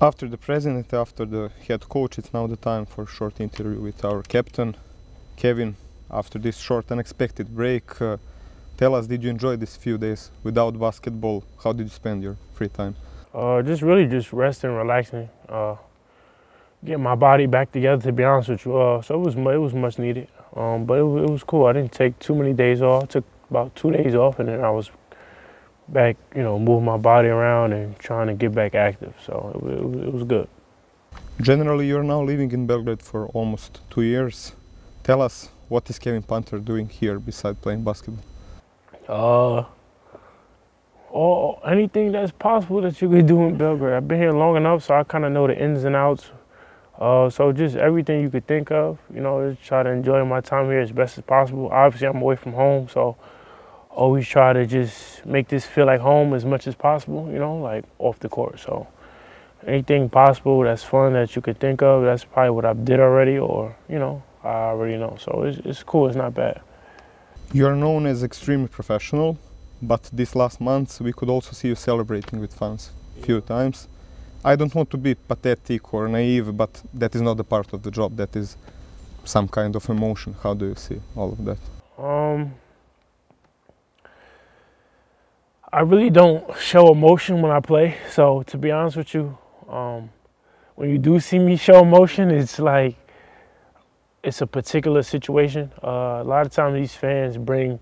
After the president, after the head coach, it's now the time for a short interview with our captain, Kevin. After this short, unexpected break, uh, tell us, did you enjoy these few days without basketball? How did you spend your free time? Uh, just really just resting, relaxing, uh, getting my body back together. To be honest with you, uh, so it was it was much needed. Um, but it, it was cool. I didn't take too many days off. I took about two days off, and then I was back, you know, moving my body around and trying to get back active. So it, it, it was good. Generally, you're now living in Belgrade for almost two years. Tell us, what is Kevin Panter doing here besides playing basketball? Uh, all anything that's possible that you could do in Belgrade. I've been here long enough, so I kind of know the ins and outs. Uh, so just everything you could think of, you know, just try to enjoy my time here as best as possible. Obviously, I'm away from home, so always try to just make this feel like home as much as possible, you know, like off the court. So anything possible that's fun that you could think of, that's probably what I did already or, you know, I already know. So it's, it's cool, it's not bad. You're known as extremely professional, but this last month we could also see you celebrating with fans a few times. I don't want to be pathetic or naive, but that is not the part of the job. That is some kind of emotion. How do you see all of that? Um, I really don't show emotion when I play. So to be honest with you, um, when you do see me show emotion, it's like it's a particular situation. Uh, a lot of times these fans bring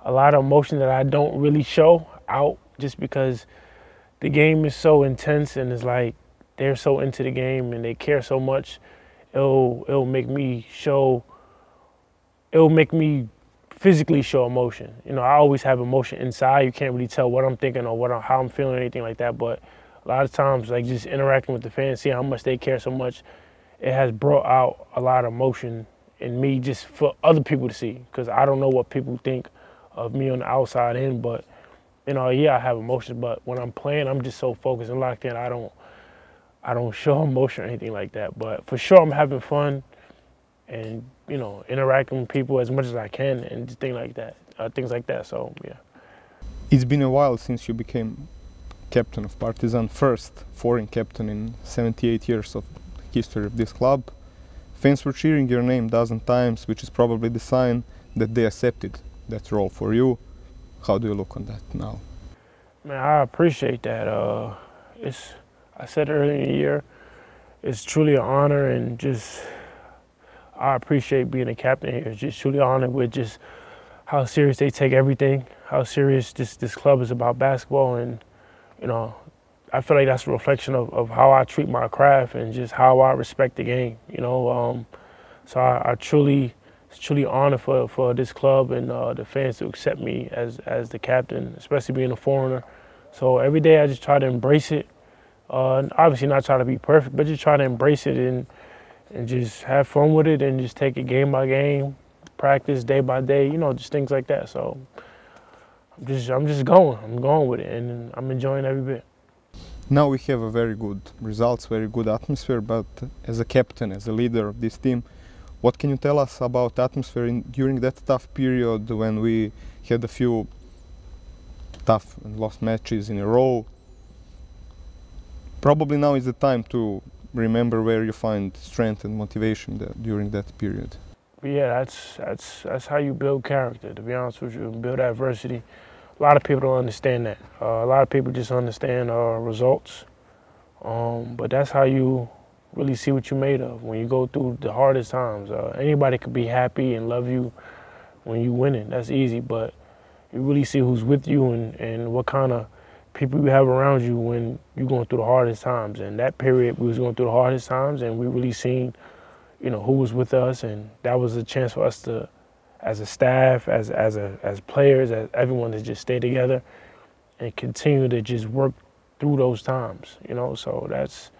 a lot of emotion that I don't really show out just because the game is so intense and it's like they're so into the game and they care so much. It'll it'll make me show. It'll make me physically show emotion. You know, I always have emotion inside. You can't really tell what I'm thinking or what I'm, how I'm feeling or anything like that. But a lot of times, like just interacting with the fans, seeing how much they care so much, it has brought out a lot of emotion in me just for other people to see. Because I don't know what people think of me on the outside in, but you know, yeah, I have emotions. But when I'm playing, I'm just so focused and locked in. I don't, I don't show emotion or anything like that. But for sure, I'm having fun and you know interacting with people as much as I can and things like that, uh, things like that. So yeah. It's been a while since you became captain of Partizan, first foreign captain in 78 years of history of this club. Fans were cheering your name dozen times, which is probably the sign that they accepted that role for you. How do you look on that now? Man, I appreciate that. Uh, it's I said earlier in the year, it's truly an honor and just I appreciate being a captain here. It's just truly honored with just how serious they take everything, how serious this, this club is about basketball. And, you know, I feel like that's a reflection of, of how I treat my craft and just how I respect the game, you know. Um, so I, I, truly, truly honored for, for this club and uh, the fans to accept me as, as the captain, especially being a foreigner. So every day I just try to embrace it. Uh, obviously not try to be perfect, but just try to embrace it and and just have fun with it and just take it game by game, practice day by day, you know, just things like that. So I'm just I'm just going. I'm going with it and I'm enjoying every bit. Now we have a very good results, very good atmosphere, but as a captain, as a leader of this team, what can you tell us about atmosphere in, during that tough period when we had a few tough and lost matches in a row? Probably now is the time to remember where you find strength and motivation that, during that period. Yeah, that's that's that's how you build character. To be honest with you, build adversity. A lot of people don't understand that. Uh, a lot of people just understand uh, results, um, but that's how you really see what you're made of when you go through the hardest times. Uh, anybody could be happy and love you when you're winning. That's easy, but you really see who's with you and, and what kind of people you have around you when you're going through the hardest times. And that period, we was going through the hardest times, and we really seen, you know, who was with us, and that was a chance for us to, as a staff, as as a as players, as everyone to just stay together and continue to just work through those times. You know, so that's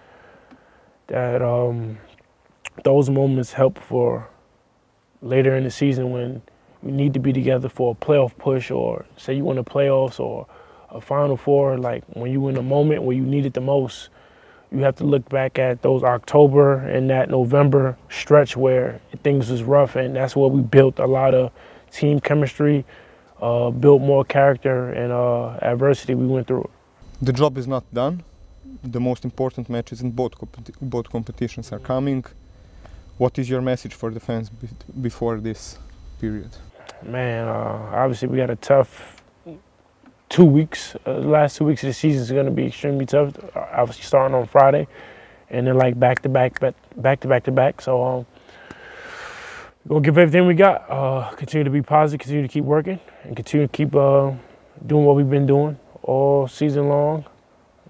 that. Um, those moments help for later in the season when we need to be together for a playoff push, or say you win the playoffs, or a Final Four, like when you in a moment where you need it the most, you have to look back at those October and that November stretch where things was rough, and that's where we built a lot of team chemistry, uh, built more character and uh, adversity we went through. The job is not done. The most important matches in both both competitions are coming. What is your message for the fans be- before this period? Man, uh, obviously we had a tough two weeks. Uh, the last two weeks of the season is going to be extremely tough. Obviously starting on Friday, and then like back to back, back back to back to back. So um, gonna give everything we got. Uh, continue to be positive. Continue to keep working, and continue to keep uh, doing what we've been doing all season long.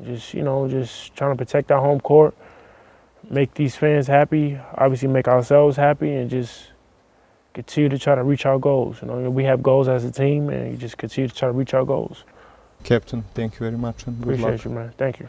Just you know, just trying to protect our home court, make these fans happy. Obviously, make ourselves happy, and just continue to try to reach our goals. You know, we have goals as a team, and you just continue to try to reach our goals. Captain, thank you very much and good luck. Appreciate you, man. Thank you.